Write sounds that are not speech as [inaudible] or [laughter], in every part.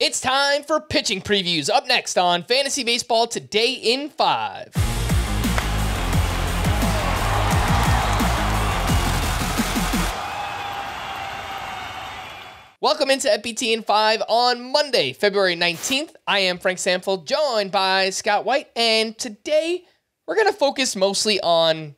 It's time for pitching previews. Up next on Fantasy Baseball Today in 5. Welcome into FBT in 5 on Monday, February 19th. I am Frank Stampfl, joined by Scott White, and today we're going to focus mostly on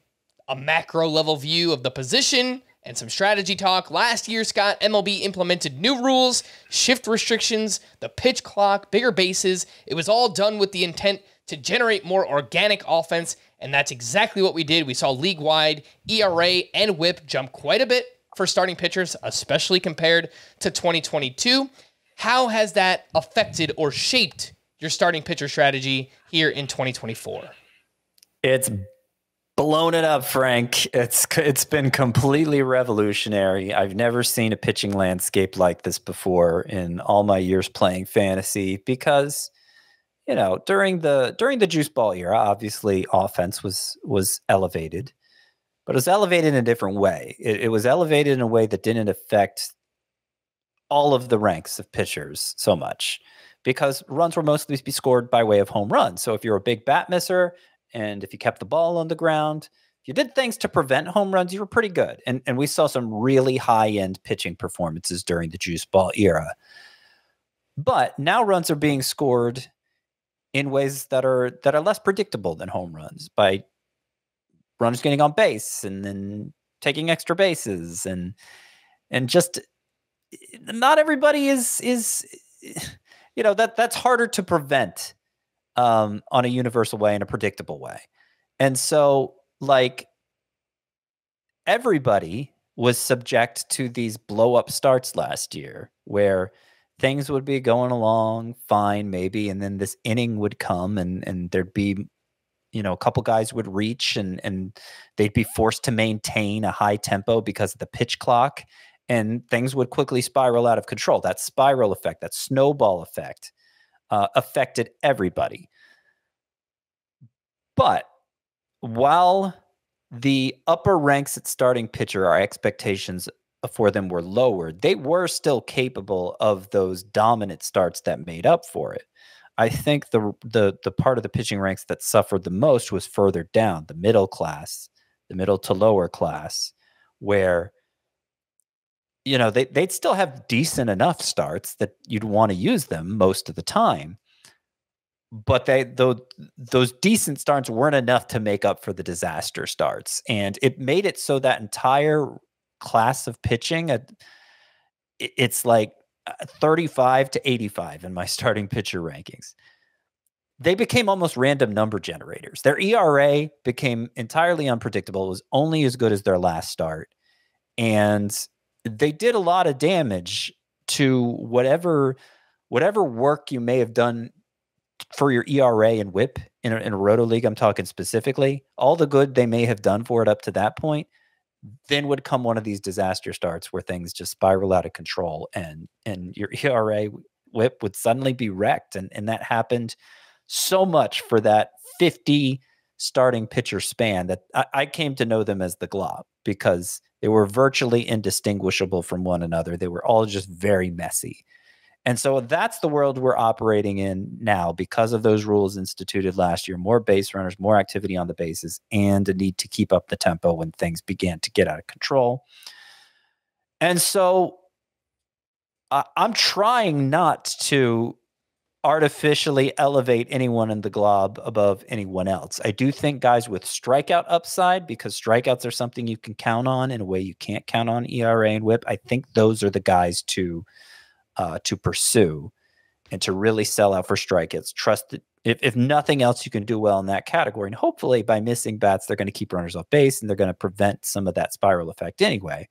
a macro level view of the position and some strategy talk. Last year, Scott, MLB implemented new rules, shift restrictions, the pitch clock, bigger bases. It was all done with the intent to generate more organic offense, and that's exactly what we did. We saw league wide ERA and whip jump quite a bit for starting pitchers, especially compared to 2022. How has that affected or shaped your starting pitcher strategy here in 2024? It's blown it up, Frank. It's it's been completely revolutionary. I've never seen a pitching landscape like this before in all my years playing fantasy because you know, during the during the juice ball era, obviously offense was was elevated, but it was elevated in a different way. It, it was elevated in a way that didn't affect all of the ranks of pitchers so much because runs were mostly be scored by way of home runs. So if you're a big bat misser, and if you kept the ball on the ground, if you did things to prevent home runs, you were pretty good. And and we saw some really high end pitching performances during the juice ball era. But now runs are being scored in ways that are that are less predictable than home runs by runners getting on base and then taking extra bases and and just eh, not everybody is is [sighs] you know that that's harder to prevent um, on a universal way in a predictable way. And so, like, everybody was subject to these blow up starts last year where things would be going along fine, maybe, and then this inning would come and, and there'd be, you know, a couple guys would reach and, and they'd be forced to maintain a high tempo because of the pitch clock and things would quickly spiral out of control. That spiral effect, that snowball effect uh, affected everybody. But while the upper ranks at starting pitcher, our expectations for them were lowered, they were still capable of those dominant starts that made up for it. I think the the the part of the pitching ranks that suffered the most was further down, the middle class, the middle to lower class, where you know, they, they'd still have decent enough starts that you'd want to use them most of the time. But they those those decent starts weren't enough to make up for the disaster starts. And it made it so that entire class of pitching, uh, it's like uh, 35 to 85 in my [laughs] starting pitcher rankings. They became almost random number generators. Their ERA became entirely unpredictable. It was only as good as their last start. And they did a lot of damage to whatever whatever work you may have done for your ERA and WHIP in a, in a roto league. I'm talking specifically all the good they may have done for it up to that point. Then would come one of these disaster starts where things just spiral out of control and and your [laughs] ERA WHIP would suddenly be wrecked, and and that happened so much for that 50 starting pitcher span that I, I came to know them as the glob because they were virtually indistinguishable from one another. They were all just very messy. And so that's the world we're operating in now because of those rules instituted last year more base runners, more activity on the bases, and a need to keep up the tempo when things began to get out of control. And so I'm trying not to artificially elevate anyone in the glob above anyone else. I do think guys with strikeout upside, because strikeouts are something you can count on in a way you can't count on ERA and WHIP. I think those are the guys to uh, to pursue and to really sell out for strikeouts. Trust that if, if nothing else, you can do well in that category. And hopefully, by missing bats, they're going to keep runners off base and they're going to prevent some of that spiral effect anyway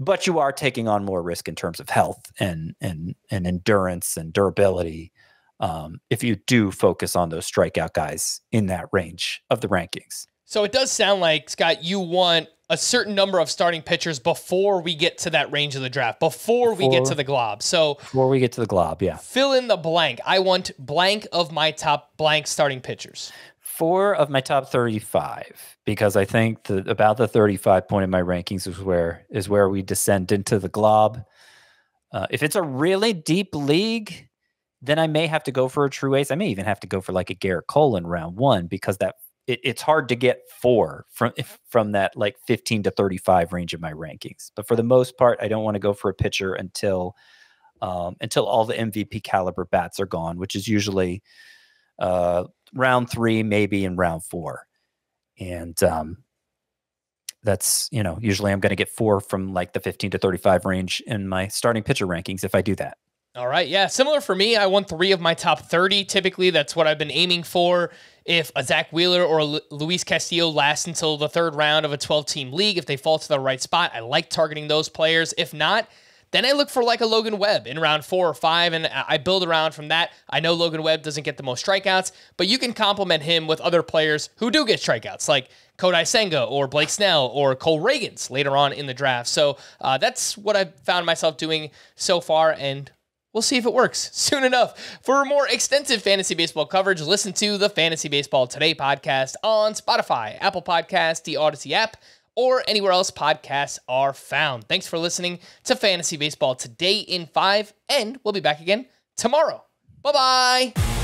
but you are taking on more risk in terms of health and and and endurance and durability um, if you do focus on those strikeout guys in that range of the rankings. So it does sound like Scott, you want a certain number of starting pitchers before we get to that range of the draft, before, before we get to the glob. So before we get to the glob, yeah. Fill in the blank. I want blank of my top blank starting pitchers four of my top 35 because I think the, about the 35 point in my rankings is where is where we descend into the glob. Uh, if it's a really deep league, then I may have to go for a true ace. I may even have to go for like a Gerrit Cole in round one because that it, it's hard to get four from from that like 15 to 35 range of my rankings. But for the most part, I don't want to go for a pitcher until um, until all the MVP caliber bats are gone, which is usually uh, round three, maybe in round four. And um, that's, you know, usually I'm going to get four from like the 15 to 35 range in my starting pitcher rankings if I do that. All right. Yeah. Similar for me. I won three of my top 30. Typically, that's what I've been aiming for. If a Zack Wheeler or Luis Castillo lasts until the third round of a 12 team league, if they fall to the right spot, I like targeting those players. If not, then I look for like a Logan Webb in round four or five, and I build around from that. I know Logan Webb doesn't get the most strikeouts, but you can complement him with other players who do get strikeouts, like Kodai Senga or Blake Snell or Cole Ragans later on in the draft. So uh, that's what I've found myself doing so far, and We'll see if it works [laughs] soon enough. For more extensive fantasy baseball coverage, listen to the Fantasy Baseball Today podcast on Spotify, Apple Podcast, the Audacy app, or anywhere else podcasts are found. Thanks for listening to Fantasy Baseball Today in 5, and we'll be back again tomorrow. Bye bye.